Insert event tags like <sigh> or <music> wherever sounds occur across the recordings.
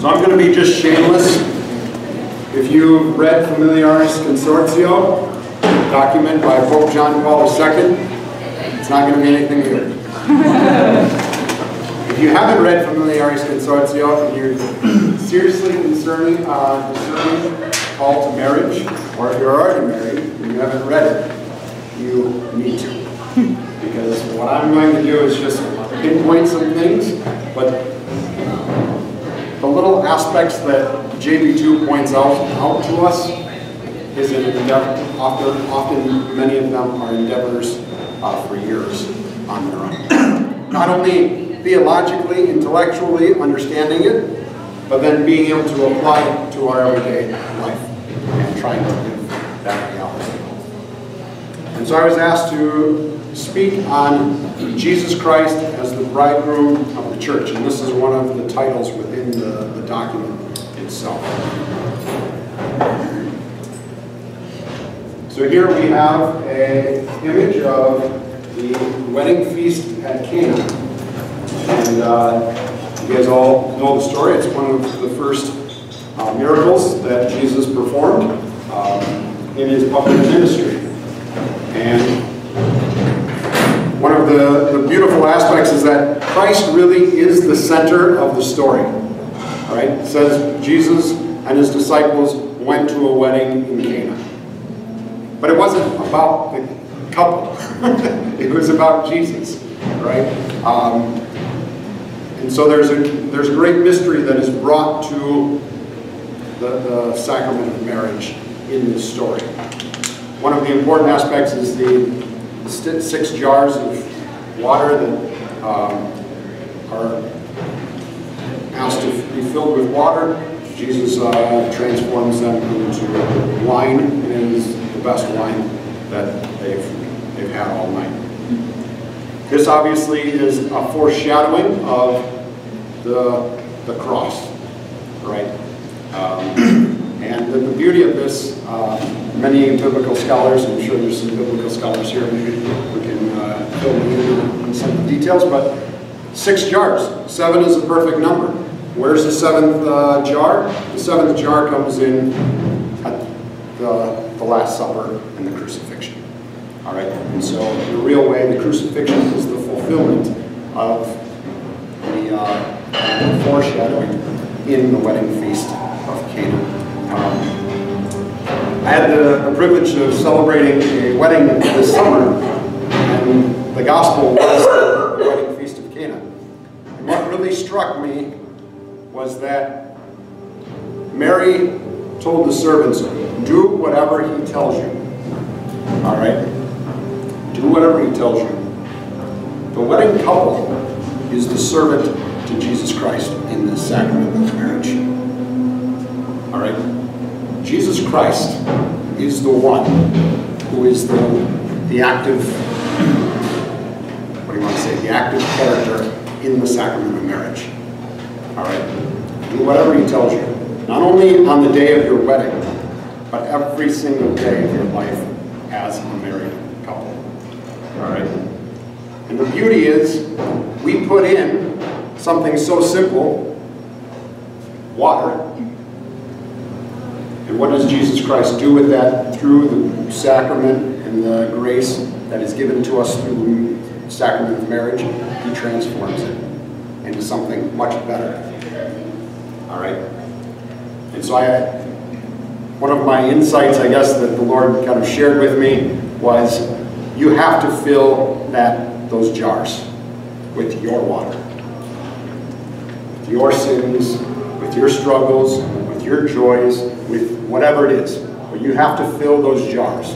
So I'm going to be just shameless. If you've read Familiaris Consortio, document by Pope John Paul II, it's not going to be anything new. if you haven't read Familiaris Consortio and you're seriously concerning, uh, discerning call to marriage, or if you're already married and you haven't read it, you need to. Because what I'm going to do is just pinpoint some things, but the little aspects that JP2 points out, out to us is an endeavor, often, often many of them are endeavors uh, for years on their own. <clears throat> Not only theologically, intellectually understanding it, but then being able to apply it to our everyday life and trying to live that reality. And so I was asked to speak on Jesus Christ as the bridegroom of the church, and this is one of the titles within the, the document itself. So here we have an image of the wedding feast at Cana. And uh, you guys all know the story. It's one of the first uh, miracles that Jesus performed um, in his public ministry. And one of the, the beautiful aspects is that Christ really is the center of the story. All right? It says Jesus and his disciples went to a wedding in Cana. But it wasn't about the couple. <laughs> it was about Jesus, right? Um, and so there's a there's a great mystery that is brought to the, the sacrament of marriage in this story. One of the important aspects is the six jars of water that um, are asked to be filled with water. Jesus uh, transforms them into wine, and the best wine that they've, they've had all night. This obviously is a foreshadowing of the, the cross, right? Um, <clears throat> and the, the, beauty of this, uh, many biblical scholars, I'm sure there's some biblical scholars here, maybe we can uh, fill in on some of the details, but six jars. Seven is a perfect number. Where's the seventh uh, jar? The seventh jar comes in at the, the Last Supper and the crucifixion. All right, and so a real way, the crucifixion is the fulfillment of the, uh, the foreshadowing in the wedding feast of Cana. Um, I had the, privilege of celebrating a wedding this summer, and the gospel was the wedding feast of Cana. And what really struck me was that Mary told the servants, do whatever he tells you. All right? Do whatever he tells you. The wedding couple is the servant to Jesus Christ in the sacrament of marriage. All right? Jesus Christ is the one who is the, the active, what do you want to say, the active character in the sacrament of marriage. All right? Do whatever he tells you. Not only on the day of your wedding, but every single day of your life as a married couple. All right? And the beauty is, we put in something so simple, water. And what does Jesus Christ do with that through the sacrament and the grace that is given to us through the sacrament of marriage? He transforms it into something much better. All right? And so I, one of my insights, I guess, that the Lord kind of shared with me was you have to fill that those jars with your water. With your sins, with your struggles, with your joys, with whatever it is. But you have to fill those jars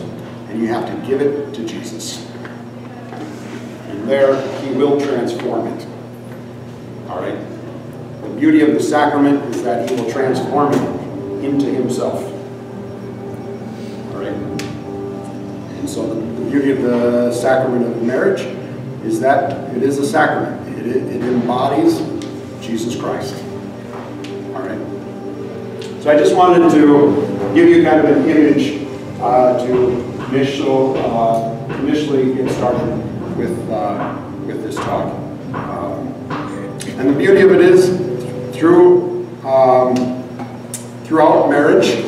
and you have to give it to Jesus. And there he will transform it. All right? The beauty of the sacrament is that he will transform it into himself. All right? And so the, beauty of the sacrament of marriage is that it is a sacrament. It, it embodies Jesus Christ. All right? So I just wanted to give you kind of an image uh, to initial, uh, initially get started with, uh, with this talk. Um, and the beauty of it is, through um, throughout marriage,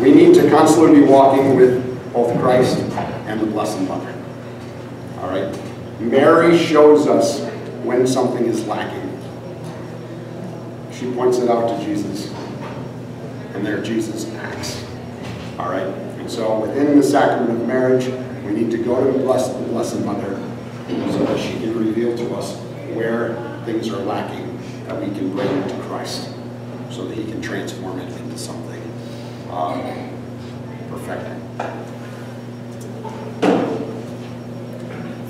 we need to constantly be walking with both Christ and the Blessed Mother. All right? Mary shows us when something is lacking. She points it out to Jesus, and there Jesus acts. All right? And so within the sacrament of marriage, we need to go to the Blessed, the Blessed Mother so that she can reveal to us where things are lacking that we can bring to Christ so that he can transform it into something um, perfect.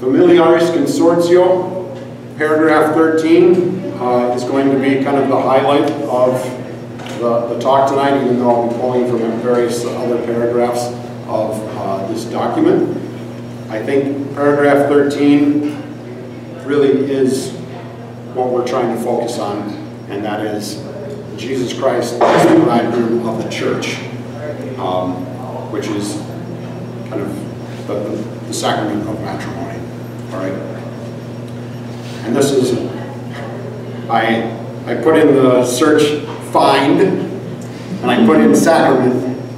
Familiaris Consortio, paragraph 13, uh, is going to be kind of the highlight of the, the talk tonight, even though I'll be pulling from various other paragraphs of uh, this document. I think paragraph 13 really is what we're trying to focus on, and that is Jesus Christ is the bridegroom of the church, um, which is kind of the, the, the sacrament of matrimony. All right. And this is, I, I put in the search find, and I put in sacrament,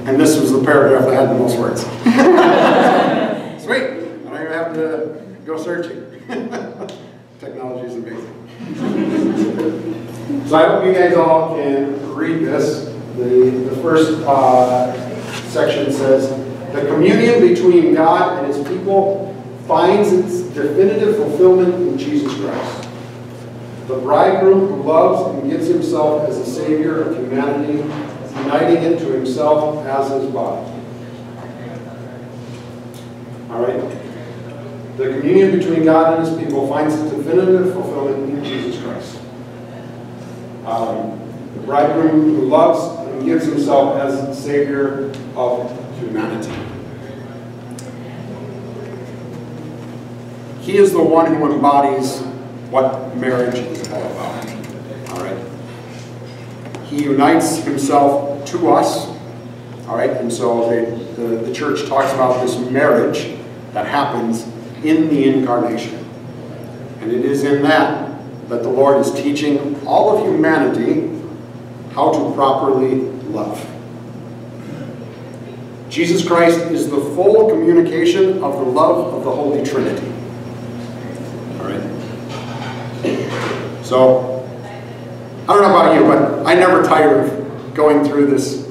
and this was the paragraph that had the most words. <laughs> Sweet. I don't even have to go searching. <laughs> Technology is amazing. <laughs> so I hope you guys all can read this. The, the first uh, section says, the communion between God and his people finds its definitive fulfillment in Jesus Christ. The bridegroom who loves and gives himself as the savior of humanity, uniting it to himself as his body. All right? The communion between God and his people finds its definitive fulfillment in Jesus Christ. Um, the bridegroom who loves and gives himself as the savior of humanity. He is the one who embodies what marriage is all about. All right? He unites himself to us. All right? And so the, the, the church talks about this marriage that happens in the incarnation. And it is in that that the Lord is teaching all of humanity how to properly love. Jesus Christ is the full communication of the love of the Holy Trinity. So, I don't know about you, but I never tire of going through this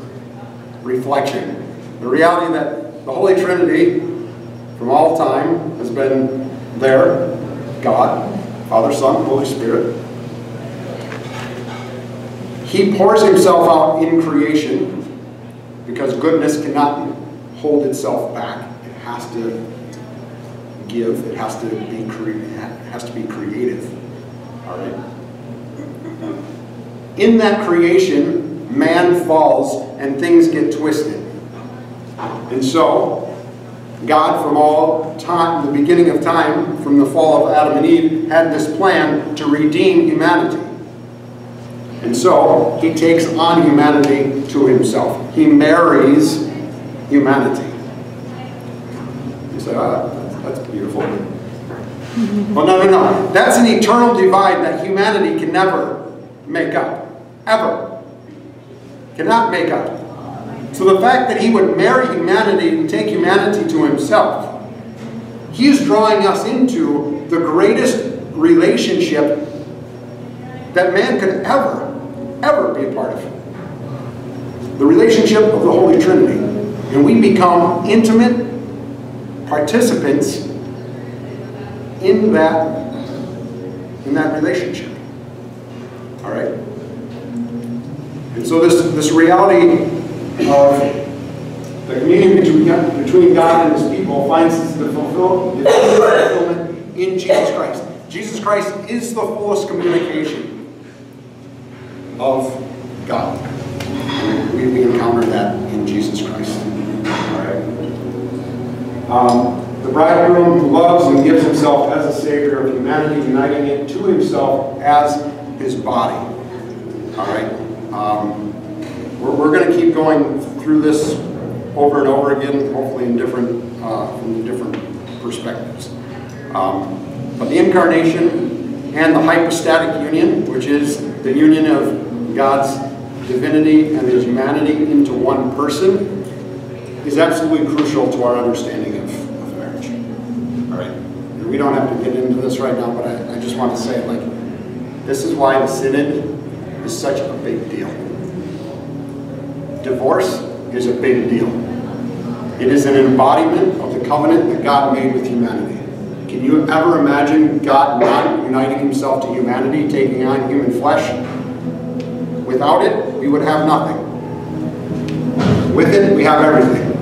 reflection. The reality that the Holy Trinity, from all time, has been there, God, Father, Son, Holy Spirit. He pours himself out in creation because goodness cannot hold itself back. It has to give, it has to be, cre it has to be creative. All right? In that creation, man falls and things get twisted. And so, God from all time, the beginning of time, from the fall of Adam and Eve, had this plan to redeem humanity. And so, he takes on humanity to himself. He marries humanity. You say, ah, that's, that's beautiful. Mm-hmm. well, no, no, no. That's an eternal divide that humanity can never make up. Ever. Cannot make up. So the fact that he would marry humanity and take humanity to himself, he's drawing us into the greatest relationship that man could ever, ever be a part of. The relationship of the Holy Trinity. And we become intimate participants in that, in that relationship. All right? And so this, this reality of the communion between God, and his people finds its fulfillment in Jesus Christ. Jesus Christ is the fullest communication of God. We, we encounter that in Jesus Christ. All right. Um, the bridegroom who loves and gives himself as a savior of humanity, uniting it to himself as his body. All right. Um, we're, we're going to keep going through this over and over again, hopefully in different, uh, different perspectives. Um, but the incarnation and the hypostatic union, which is the union of God's divinity and his humanity into one person is absolutely crucial to our understanding of, of marriage. All right. And we don't have to get into this right now, but I, I just want to say, like, this is why the synod is such a big deal. Divorce is a big deal. It is an embodiment of the covenant that God made with humanity. Can you ever imagine God not uniting himself to humanity, taking on human flesh? Without it, we would have nothing. With it, we have everything.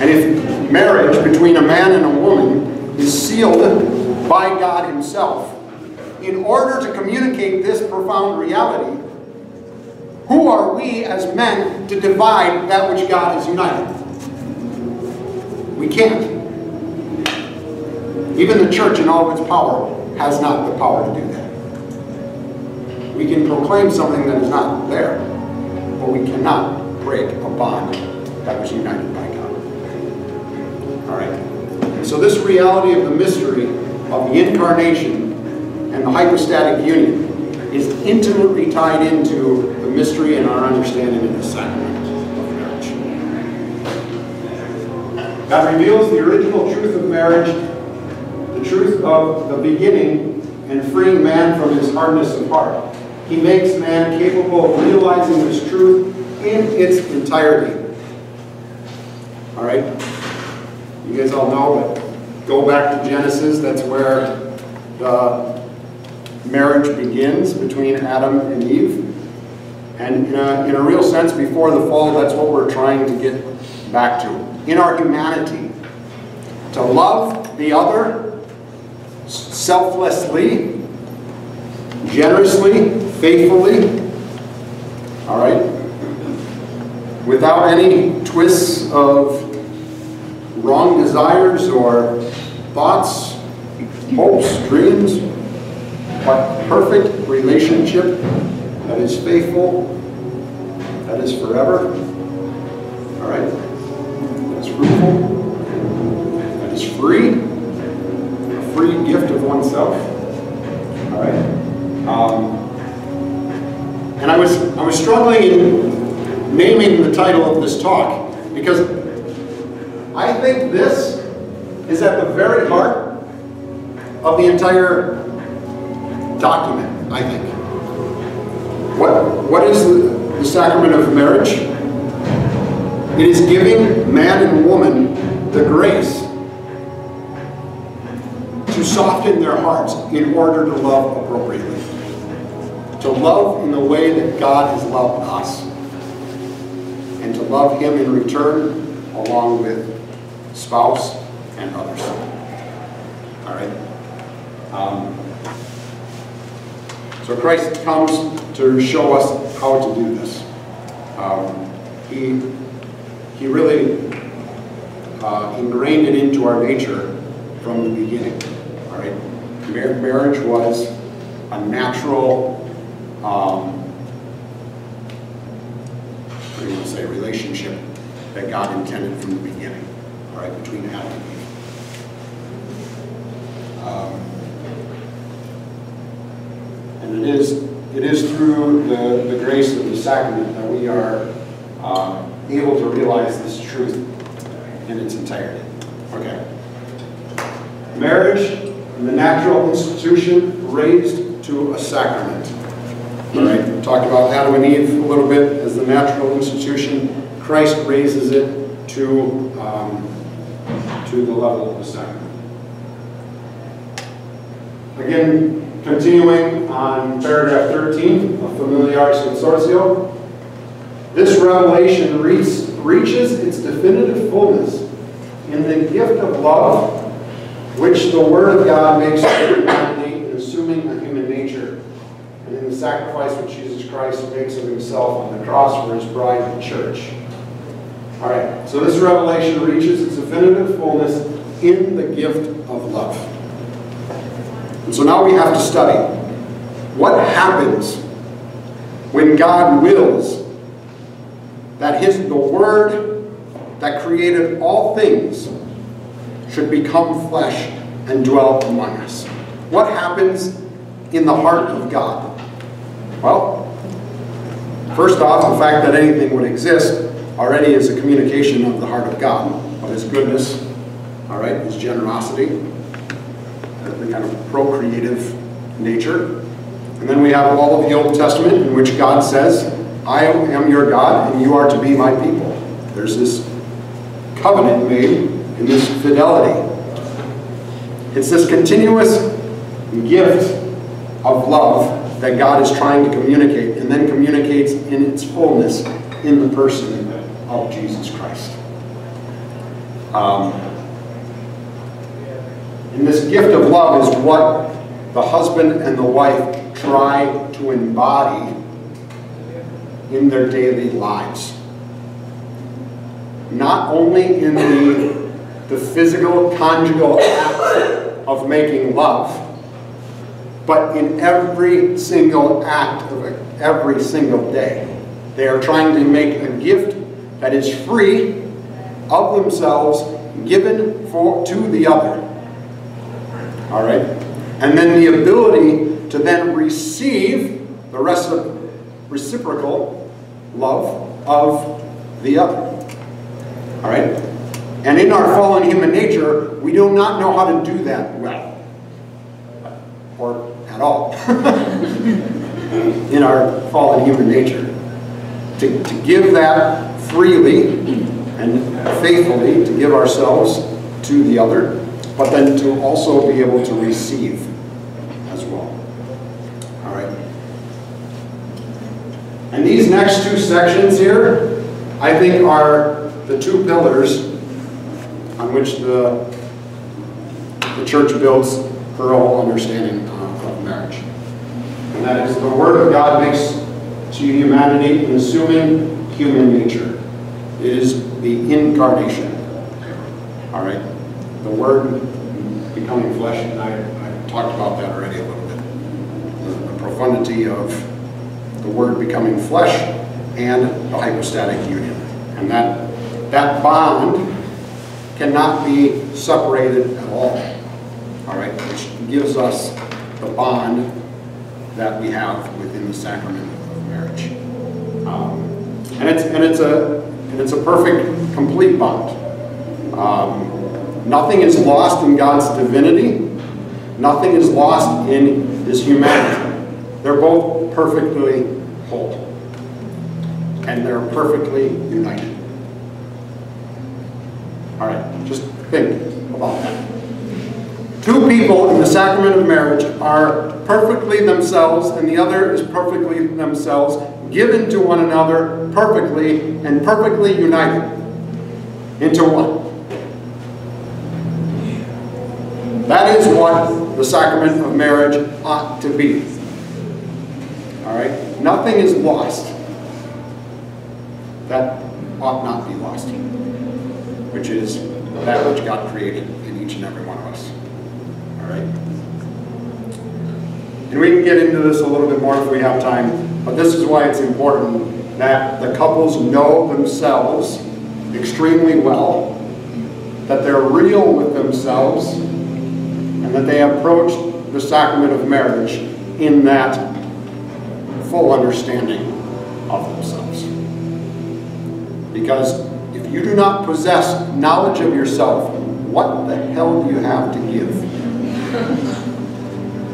And if marriage between a man and a woman is sealed by God himself, in order to communicate this profound reality, who are we as men to divide that which God has united? We can't. Even the church in all of its power has not the power to do that. We can proclaim something that is not there, but we cannot break a bond that was united by God. All right. So this reality of the mystery of the incarnation and the hypostatic union is intimately tied into the mystery and our understanding of the sacrament of marriage. God reveals the original truth of marriage, the truth of the beginning, and freeing man from his hardness of heart. He makes man capable of realizing this truth in its entirety. All right? You guys all know, but go back to Genesis, that's where the marriage begins between Adam and Eve. And in a, in a real sense, before the fall, that's what we're trying to get back to. In our humanity, to love the other selflessly, generously, faithfully, all right? Without any twists of wrong desires or thoughts, hopes, dreams, but perfect relationship that is faithful, that is forever, all right? That's fruitful, that is free, a free gift of oneself, all right? Um, and I was, I was struggling in naming the title of this talk because I think this is at the very heart of the entire document, I think. What, what is the, the sacrament of marriage? It is giving man and woman the grace to soften their hearts in order to love appropriately. To love in the way that God has loved us. And to love Him in return along with spouse and others. All right? Um, so Christ comes to show us how to do this. Um, he, he really uh, ingrained it into our nature from the beginning. All right, Mar marriage was a natural, um, what do you want to say, relationship that God intended from the beginning. Right, between Adam and Eve. Um, and it is, it is through the, the grace of the sacrament that we are uh, able to realize this truth in its entirety. Okay. Marriage, the natural institution raised to a sacrament. All right, we talked about Adam and Eve a little bit as the natural institution. Christ raises it to, um, to the level of the sacrament. Again, Continuing on paragraph 13 of Familiaris Consortio, this revelation reaches its definitive fullness in the gift of love which the Word of God makes humanity in assuming a human nature, and in the sacrifice which Jesus Christ makes of himself on the cross for his bride, the church. All right, so this revelation reaches its definitive fullness in the gift of love. And so now we have to study what happens when God wills that his, the Word that created all things should become flesh and dwell among us. What happens in the heart of God? Well, First off, the fact that anything would exist already is a communication of the heart of God, of His goodness, all right, His generosity, the kind of procreative nature. And then we have all of the Old Testament in which God says, I am your God and you are to be my people. There's this covenant made in this fidelity. It's this continuous gift of love that God is trying to communicate and then communicates in its fullness in the person of Jesus Christ. Um, and this gift of love is what the husband and the wife try to embody in their daily lives. Not only in the, the physical, conjugal act of making love, but in every single act of every single day. They are trying to make a gift that is free of themselves, given for, to the other. All right? And then the ability to then receive the of reciprocal love of the other. All right? And in our fallen human nature, we do not know how to do that well. Or at all. <laughs> in our fallen human nature. To, to give that freely and faithfully, to give ourselves to the other, but then to also be able to receive as well. All right. And these next two sections here, I think are the two pillars on which the, the church builds her whole understanding of, marriage. And that is the Word of God makes to humanity an assuming human nature. It is the incarnation. All right? The Word becoming flesh, and I, I talked about that already a little bit. The, the profundity of the Word becoming flesh and the hypostatic union. And that, that bond cannot be separated at all. All right? Which gives us the bond that we have within the sacrament. Um, and it's and it's a and it's a perfect, complete bond. Um, nothing is lost in God's divinity. Nothing is lost in His humanity. They're both perfectly whole, and they're perfectly united. All right, just think about that. Two people in the sacrament of marriage are perfectly themselves, and the other is perfectly themselves, given to one another perfectly and perfectly united into one. That is what the sacrament of marriage ought to be. All right? Nothing is lost. That ought not be lost, which is that which God created in each and every one of us. All right? And we can get into this a little bit more if we have time, but this is why it's important that the couples know themselves extremely well, that they're real with themselves, and that they approach the sacrament of marriage in that full understanding of themselves. Because if you do not possess knowledge of yourself, what the hell do you have to give?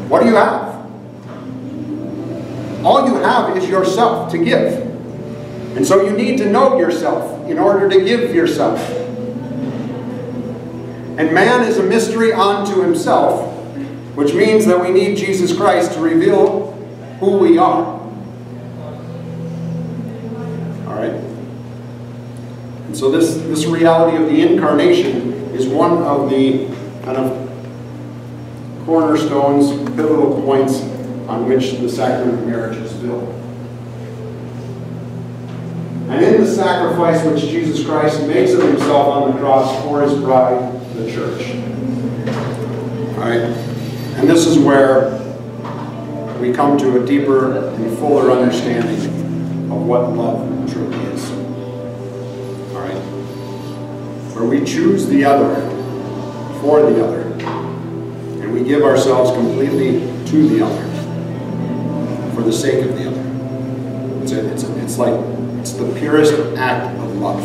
What do you have? All you have is yourself to give. And so you need to know yourself in order to give yourself. And man is a mystery unto himself, which means that we need Jesus Christ to reveal who we are. All right? And so this, this reality of the incarnation is one of the kind of cornerstones, pivotal points on which the sacrament of marriage is built. And in the sacrifice which Jesus Christ makes of himself on the cross for his bride, the church. All right? And this is where we come to a deeper and fuller understanding of what love truly is. All right? Where we choose the other for the other. And we give ourselves completely to the other for the sake of the other. It's it, it's, it's like, it's the purest act of love.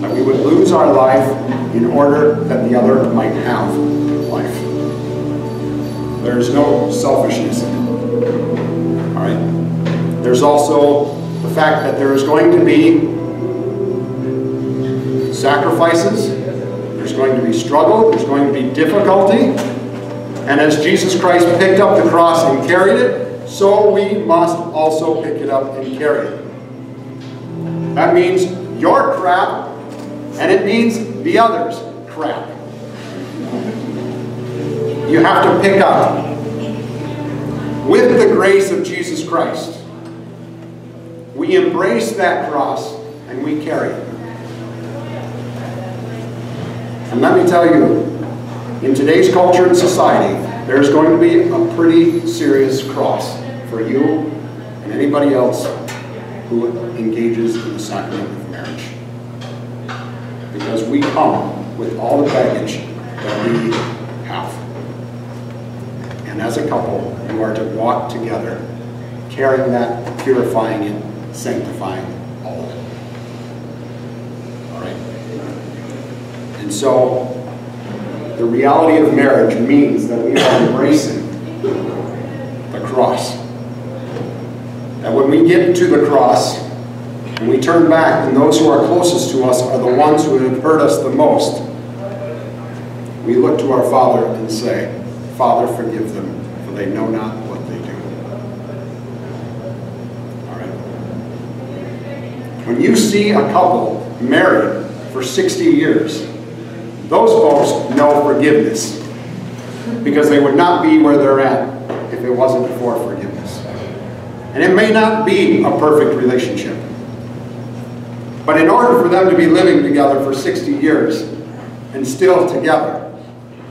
That we would lose our life in order that the other might have life. There is no selfishness in it. All right? There's also the fact that there is going to be sacrifices, there's going to be struggle, there's going to be difficulty, and as Jesus Christ picked up the cross and carried it, so we must also pick it up and carry it. That means your crap, and it means the other's crap. You have to pick up with the grace of Jesus Christ. We embrace that cross and we carry it. And let me tell you, in today's culture and society, there's going to be a pretty serious cross for you and anybody else who engages in the sacrament of marriage. Because we come with all the baggage that we have. And as a couple, you are to walk together, carrying that, purifying it, sanctifying all of it. All right? And so, the reality of marriage means that we are embracing the cross. When we get to the cross, and we turn back, and those who are closest to us are the ones who have hurt us the most, we look to our Father and say, Father, forgive them, for they know not what they do. All right? When you see a couple married for 60 years, those folks know forgiveness because they would not be where they're at if it wasn't for forgiveness. And it may not be a perfect relationship. But in order for them to be living together for 60 years and still together,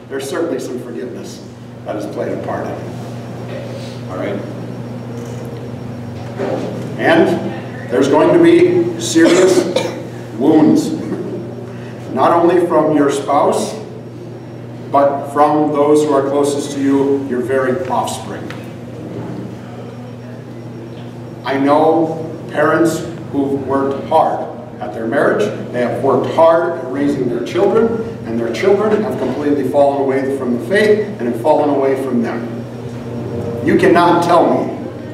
there's certainly some forgiveness that has played a part in it. All right? And there's going to be serious <coughs> wounds not only from your spouse, but from those who are closest to you, your very offspring. I know parents who've worked hard at their marriage, they have worked hard at raising their children, and their children have completely fallen away from the faith and have fallen away from them. You cannot tell me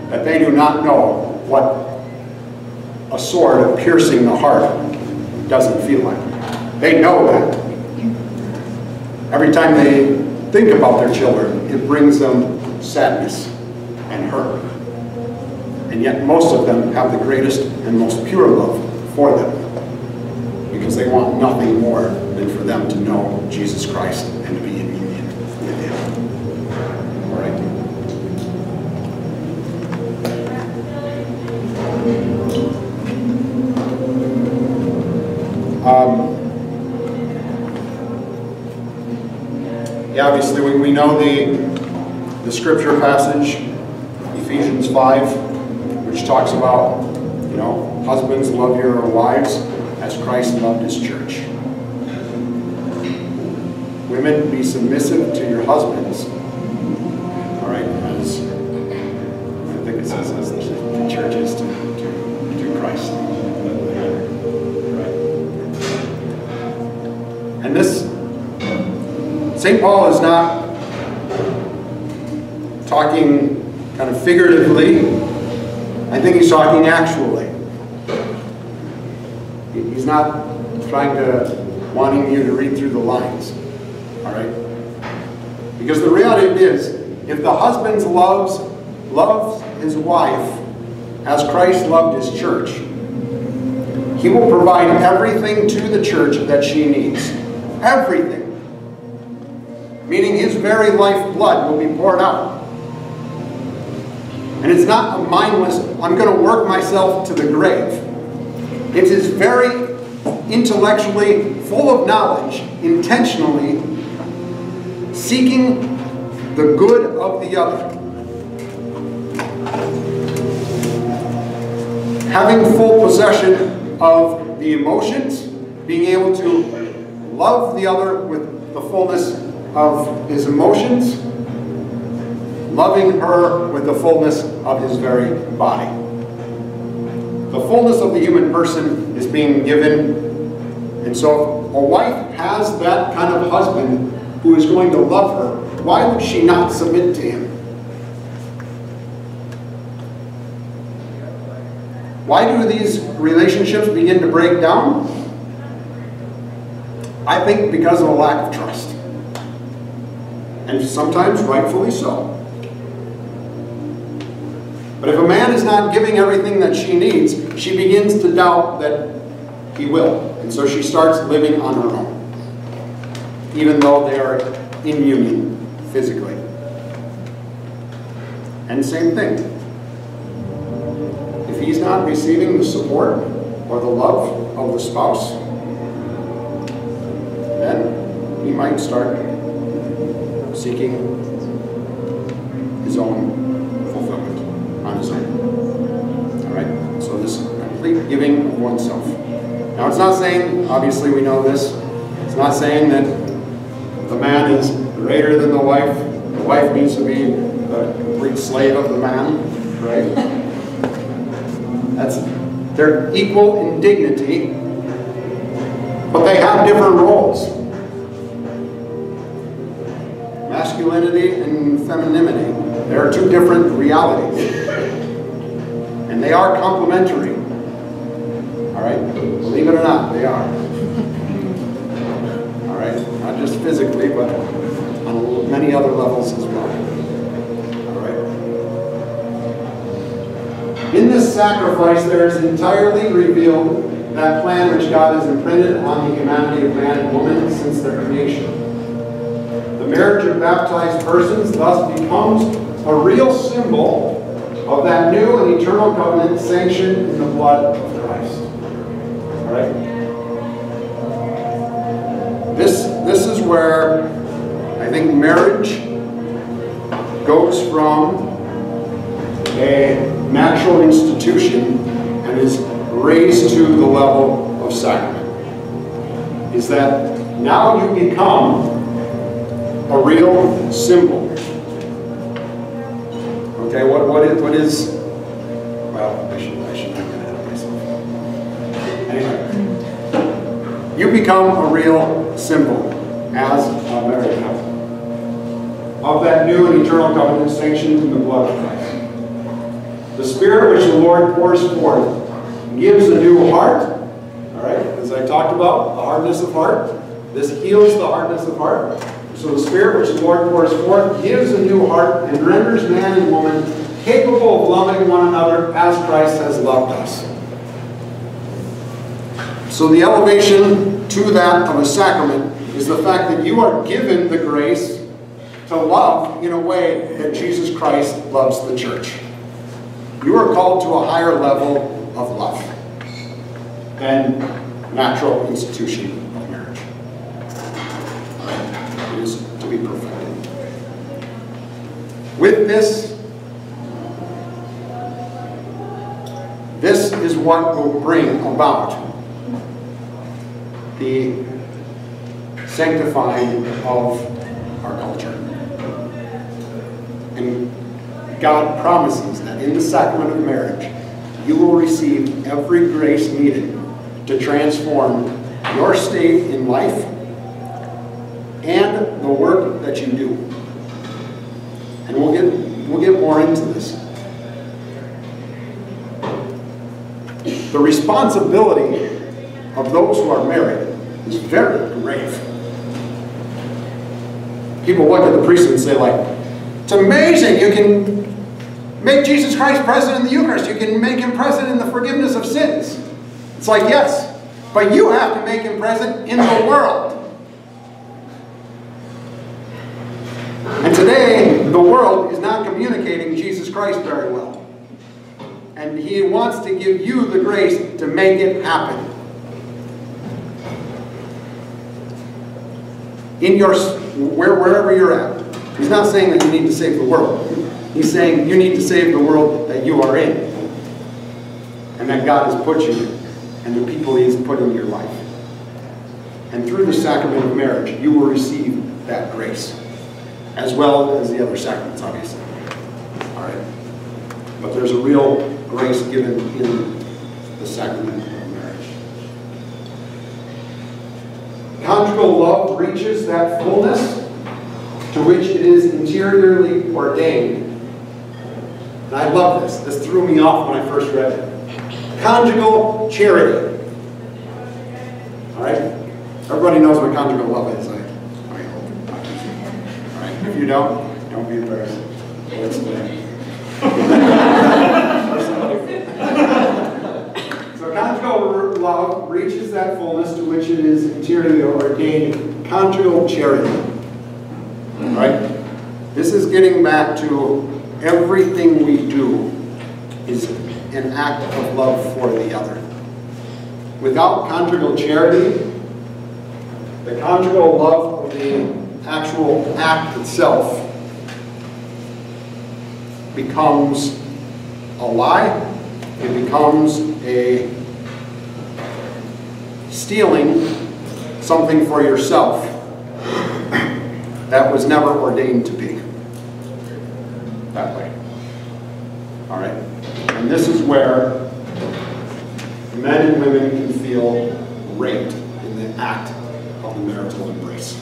that they do not know what a sword of piercing the heart doesn't feel like. They know that. Every time they think about their children, it brings them sadness and hurt. And yet most of them have the greatest and most pure love for them because they want nothing more than for them to know Jesus Christ and to be in union with Him. All right? Um, yeah, obviously we, we know the, the scripture passage, Ephesians 5, which talks about, you know, husbands love your wives as Christ loved his church. Women, be submissive to your husbands. All right, as I think it says as the church is to, to, to Christ. And this, St. Paul is not talking kind of figuratively. I think he's talking actually. He's not trying to, wanting you to read through the lines. All right? Because the reality is, if the husband loves, loves his wife as Christ loved his church, he will provide everything to the church that she needs. Everything. Meaning his very lifeblood will be poured out. And it's not a mindless, I'm going to work myself to the grave. It is very intellectually full of knowledge, intentionally seeking the good of the other. Having full possession of the emotions, being able to love the other with the fullness of his emotions, loving her with the fullness of his very body. the fullness of the human person is being given. And so if a wife has that kind of husband who is going to love her, why would she not submit to him? Why do these relationships begin to break down? I think because of a lack of trust. And sometimes rightfully so. But if a man is not giving everything that she needs, she begins to doubt that he will. And so she starts living on her own, even though they are in union physically. And same thing. If he's not receiving the support or the love of the spouse, then he might start seeking giving of oneself. Now it's not saying, obviously we know this, it's not saying that the man is greater than the wife. The wife needs to be the complete slave of the man, right? That's, they're equal in dignity, but they have different roles. Masculinity and femininity. There are two different realities. And they are complementary. Right? Believe it or not, they are. All right? Not just physically, but on many other levels as well. All right? In this sacrifice, there is entirely revealed that plan which God has imprinted on the humanity of man and woman since their creation. The marriage of baptized persons thus becomes a real symbol of that new and eternal covenant sanctioned in the blood of right? This, this is where I think marriage goes from a natural institution and is raised to the level of sacrament. Is that now you become a real symbol Okay, what, what is, what is, you become a real symbol as a married couple of that new and eternal covenant sanctioned in the blood of Christ. The Spirit which the Lord pours forth gives a new heart, all right, as I talked about, the hardness of heart. This heals the hardness of heart. So the Spirit which the Lord pours forth gives a new heart and renders man and woman capable of loving one another as Christ has loved us. So the elevation to that of a sacrament is the fact that you are given the grace to love in a way that Jesus Christ loves the church. You are called to a higher level of love than natural institution of marriage. It is to be perfected. With this, this is what will bring about the sanctifying of our culture. And God promises that in the sacrament of marriage, you will receive every grace needed to transform your state in life and the work that you do. And we'll get, we'll get more into this. The responsibility of those who are married is very grave. People look at the priest and say like, it's amazing, you can make Jesus Christ present in the Eucharist. You can make him present in the forgiveness of sins. It's like, yes, but you have to make him present in the world. And today, the world is not communicating Jesus Christ very well. And he wants to give you the grace to make it happen. In your, where, wherever you're at. He's not saying that you need to save the world. He's saying you need to save the world that you are in. And that God has put you in. And the people he has put in your life. And through the sacrament of marriage, you will receive that grace as well as the other sacraments, obviously. All right? But there's a real grace given in the sacrament of marriage. Conjugal love reaches that fullness to which it is interiorly ordained. And I love this. This threw me off when I first read it. Conjugal charity. All right? Everybody knows what conjugal love is, I, I hope. All right? If you don't, don't be embarrassed. We'll <laughs> love reaches that fullness to which it is interiorly ordained conjugal charity. Right? This is getting back to everything we do is an act of love for the other. Without conjugal charity, the conjugal love of the actual act itself becomes a lie, it becomes a stealing something for yourself that was never ordained to be that way. All right? And this is where men and women can feel raped in the act of the marital embrace.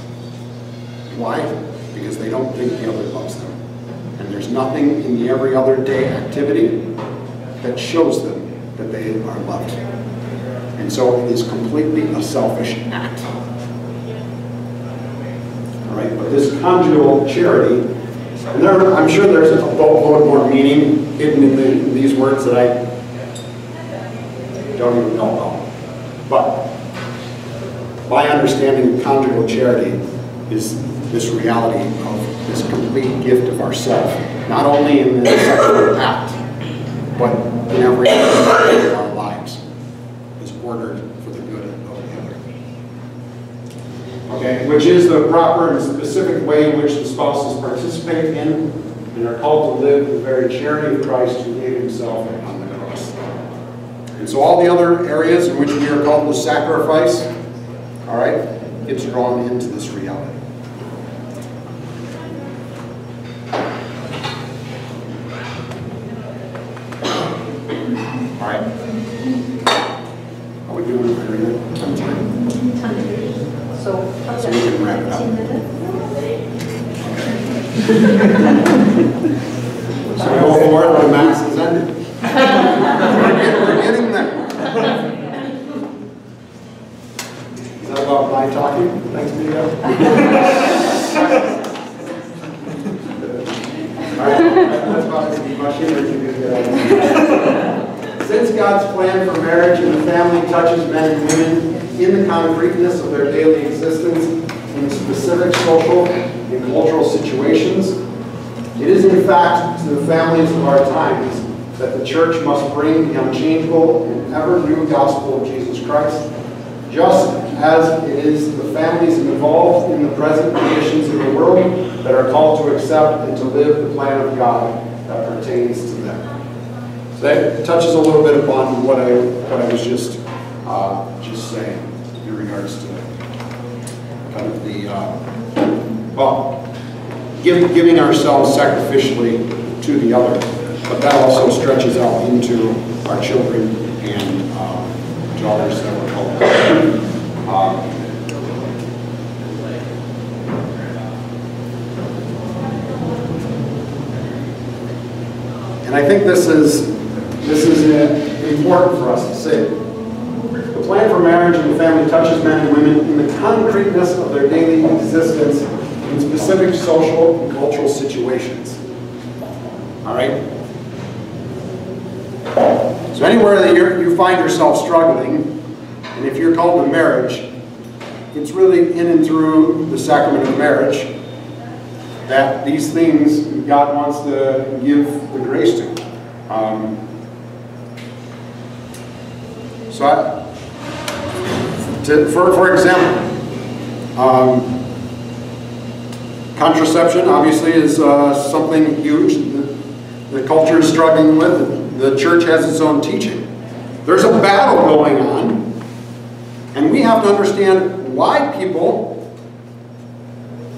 Why? Because they don't think the other loves them. And there's nothing in the every other day activity that shows them that they are loved. And so it is completely a selfish act. All right, but this conjugal charity, and there, I'm sure there's a boatload more meaning hidden in, the, in these words that I don't even know about. But my understanding of conjugal charity is this reality of this complete gift of ourself, not only in the sexual act, but in every aspect of our lives, is ordered for the good of the other. Okay, which is the proper and specific way in which the spouses participate in and are called to live the very charity of Christ who gave himself on the cross. And so all the other areas in which we are called to sacrifice, all right, gets drawn into this reality. All right. How we doing, Marina? On time? So, So we can wrap it up. So we go forward when Mass is ended. We're getting, we're getting there. Is that about my talking? Thanks, Miguel. All right, that's about as much in as you can get. Since God's plan for marriage and the family touches men and women in the concreteness of their daily existence in specific social and cultural situations, it is in fact to the families of our times that the church must bring the unchangeable and ever-new gospel of Jesus Christ, just as it is the families involved in the present conditions of the world that are called to accept and to live the plan of God that pertains to them. So that touches a little bit upon what I what I was just uh, just saying in regards to kind of the uh, well giving giving ourselves sacrificially to the other, but that also stretches out into our children and uh, daughters that we're called. Um, and I think this is this is important for us to see. The plan for marriage and the family touches men and women in the concreteness of their daily existence in specific social and cultural situations. All right? So anywhere that you find yourself struggling, and if you're called to marriage, it's really in and through the sacrament of marriage that these things God wants to give the grace to. Um, so, I, to, for, for example, um, contraception obviously is uh, something huge that the culture is struggling with. The church has its own teaching. There's a battle going on, and we have to understand why people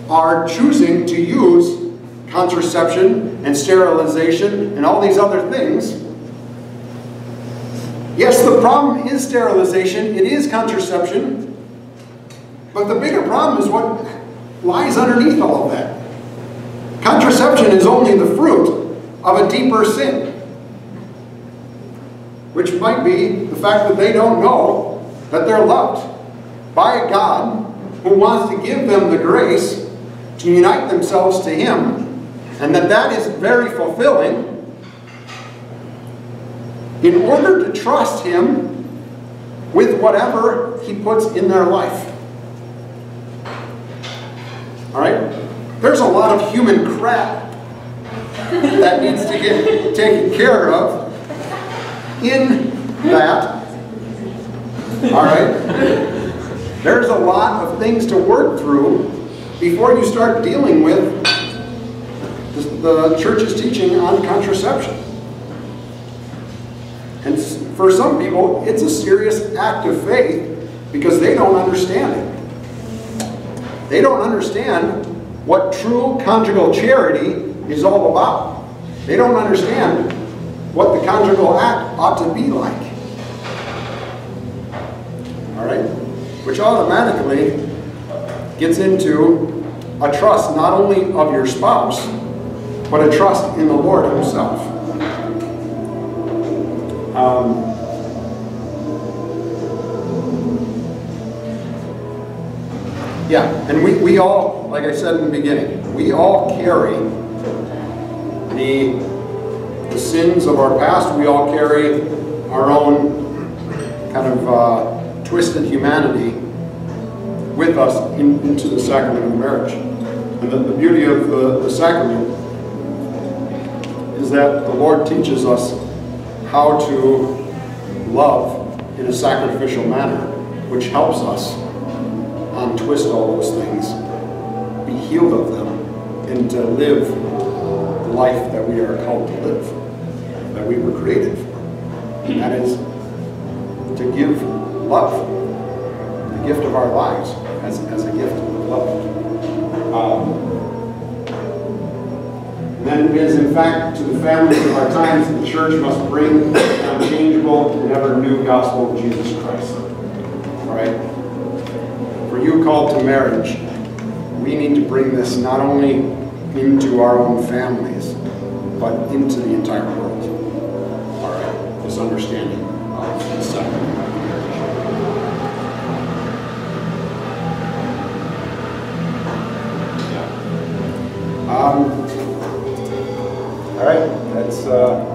are choosing to use contraception and sterilization and all these other things Yes, the problem is sterilization, it is contraception, but the bigger problem is what lies underneath all of that. Contraception is only the fruit of a deeper sin, which might be the fact that they don't know that they're loved by a God who wants to give them the grace to unite themselves to Him, and that that is very fulfilling in order to trust Him with whatever He puts in their life. All right? There's a lot of human crap that needs to get taken care of in that. All right? There's a lot of things to work through before you start dealing with the church's teaching on contraception. And for some people, it's a serious act of faith because they don't understand it. They don't understand what true conjugal charity is all about. They don't understand what the conjugal act ought to be like. All right? Which automatically gets into a trust not only of your spouse, but a trust in the Lord Himself. Um, yeah, and we, we all, like I said in the beginning, we all carry the, the sins of our past. We all carry our own kind of uh, twisted humanity with us in, into the sacrament of marriage. And the, the beauty of the, the sacrament is that the Lord teaches us how to love in a sacrificial manner, which helps us untwist all those things, be healed of them, and to live the life that we are called to live, that we were created for. And that is to give love, the gift of our lives as, as a gift of love. Um, then it is, in fact, to the families of our times the church must bring the unchangeable and ever new gospel of Jesus Christ. All right? For you called to marriage, we need to bring this not only into our own families, but into the entire world. Understanding of the. Um, all right, that's uh,